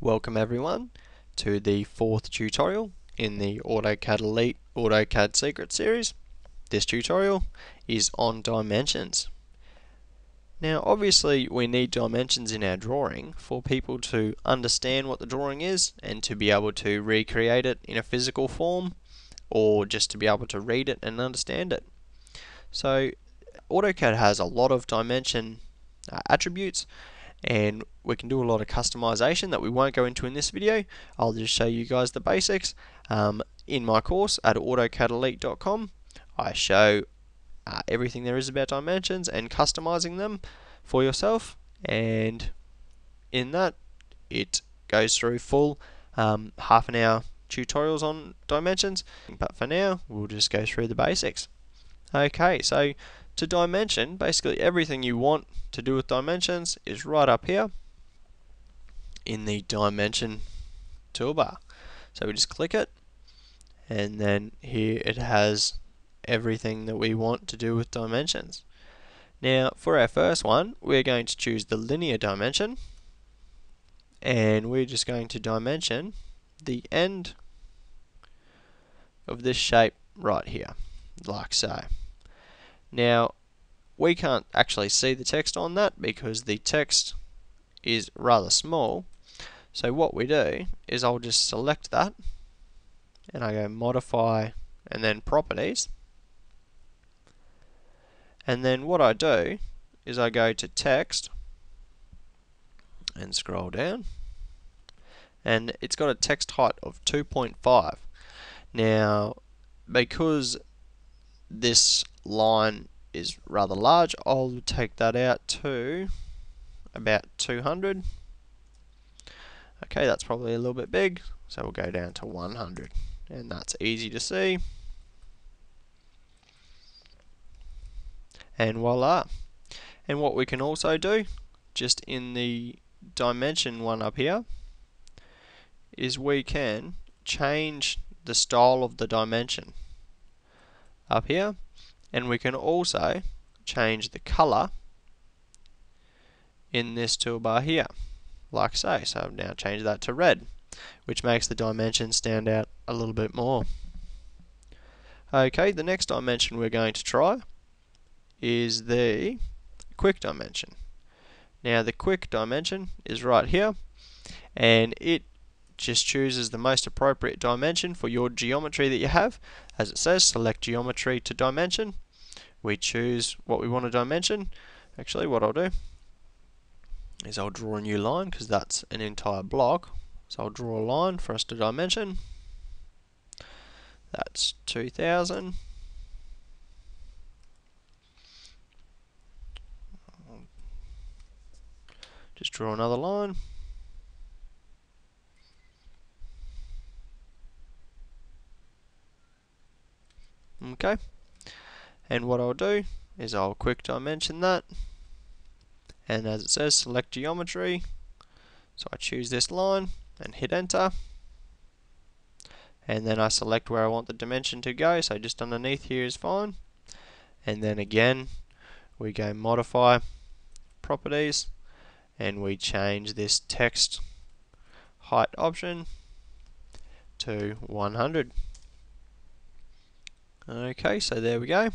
Welcome everyone to the fourth tutorial in the AutoCAD Elite AutoCAD Secret series. This tutorial is on dimensions. Now obviously we need dimensions in our drawing for people to understand what the drawing is and to be able to recreate it in a physical form or just to be able to read it and understand it. So AutoCAD has a lot of dimension uh, attributes and we can do a lot of customization that we won't go into in this video. I'll just show you guys the basics. Um, in my course at AutoCADElite.com I show uh, everything there is about dimensions and customizing them for yourself and in that it goes through full um, half an hour tutorials on dimensions but for now we'll just go through the basics. Okay so to dimension, basically everything you want to do with dimensions is right up here in the dimension toolbar. So we just click it and then here it has everything that we want to do with dimensions. Now for our first one we're going to choose the linear dimension and we're just going to dimension the end of this shape right here like so. Now, we can't actually see the text on that because the text is rather small. So what we do is I'll just select that and I go modify and then properties. And then what I do is I go to text and scroll down and it's got a text height of 2.5. Now because this line is rather large, I'll take that out to about 200. Okay, that's probably a little bit big, so we'll go down to 100. And that's easy to see. And voila. And what we can also do, just in the dimension one up here, is we can change the style of the dimension up here and we can also change the color in this toolbar here. Like so. So I've now changed that to red which makes the dimension stand out a little bit more. Okay the next dimension we're going to try is the quick dimension. Now the quick dimension is right here and it just chooses the most appropriate dimension for your geometry that you have. As it says, select geometry to dimension. We choose what we want to dimension. Actually, what I'll do is I'll draw a new line because that's an entire block. So I'll draw a line for us to dimension. That's 2000. Just draw another line. And what I'll do is I'll quick dimension that. And as it says, select geometry. So I choose this line and hit enter. And then I select where I want the dimension to go. So just underneath here is fine. And then again, we go modify properties and we change this text height option to 100. Okay, so there we go.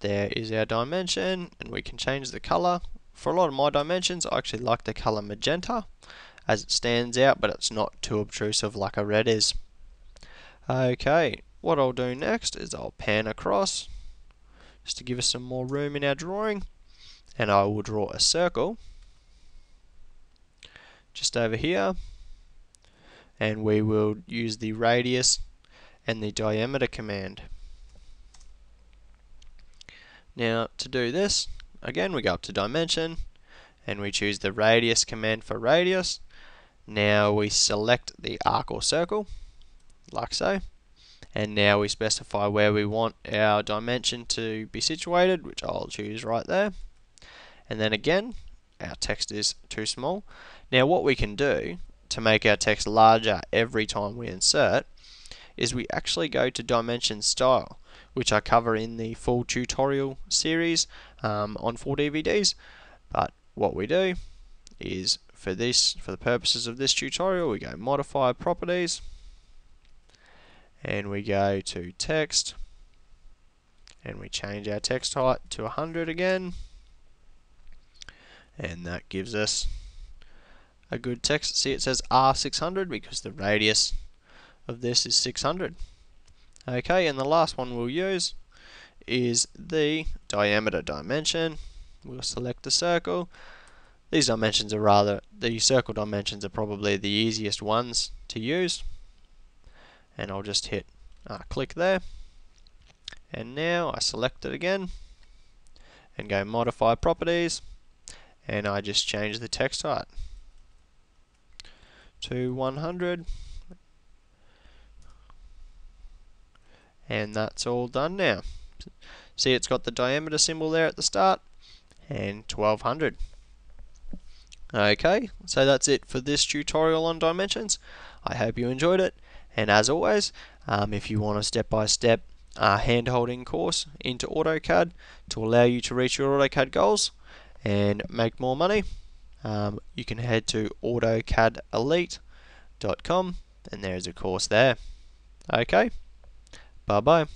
There is our dimension, and we can change the color. For a lot of my dimensions, I actually like the color magenta, as it stands out, but it's not too obtrusive like a red is. Okay, what I'll do next is I'll pan across, just to give us some more room in our drawing, and I will draw a circle, just over here, and we will use the radius and the diameter command. Now to do this, again we go up to dimension and we choose the radius command for radius. Now we select the arc or circle, like so. And now we specify where we want our dimension to be situated, which I'll choose right there. And then again, our text is too small. Now what we can do to make our text larger every time we insert is we actually go to dimension style, which I cover in the full tutorial series um, on 4 DVDs. But what we do is for this, for the purposes of this tutorial, we go modify properties and we go to text and we change our text height to 100 again and that gives us a good text. See it says R600 because the radius of this is 600. Okay, and the last one we'll use is the diameter dimension. We'll select the circle. These dimensions are rather, the circle dimensions are probably the easiest ones to use. And I'll just hit uh, click there. And now I select it again and go modify properties and I just change the text height to 100 and that's all done now. See it's got the diameter symbol there at the start and 1200. Okay, so that's it for this tutorial on dimensions. I hope you enjoyed it and as always, um, if you want a step-by-step -step, uh, hand-holding course into AutoCAD to allow you to reach your AutoCAD goals and make more money, um, you can head to AutoCADElite.com and there's a course there. Okay, bye bye.